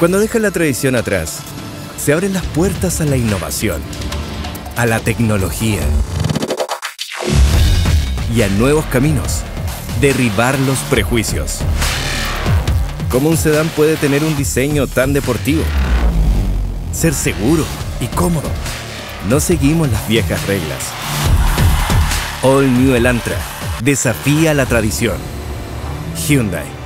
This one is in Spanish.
Cuando dejas la tradición atrás, se abren las puertas a la innovación, a la tecnología y a nuevos caminos. Derribar los prejuicios. ¿Cómo un sedán puede tener un diseño tan deportivo? Ser seguro y cómodo. No seguimos las viejas reglas. All New Elantra. Desafía la tradición. Hyundai.